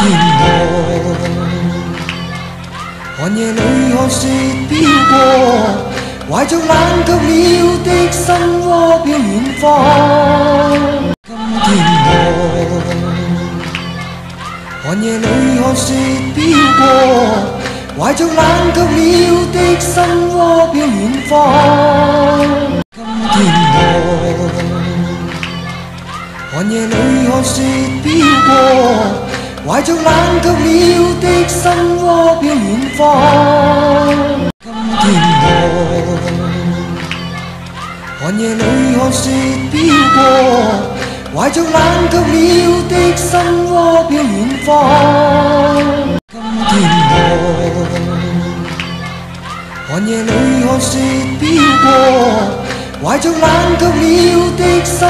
天河，寒夜里看雪飘过，怀着冷却了的心窝飘远方。今天河，寒夜里看雪飘过，怀着冷却了的心窝飘远方。今天河。寒夜里看雪飘过，怀着冷却了的心窝飘远方。今天我，寒夜里看雪飘过，怀着冷却了的心窝飘远方。今天我，寒夜里看雪飘过。怀着冷却了的心。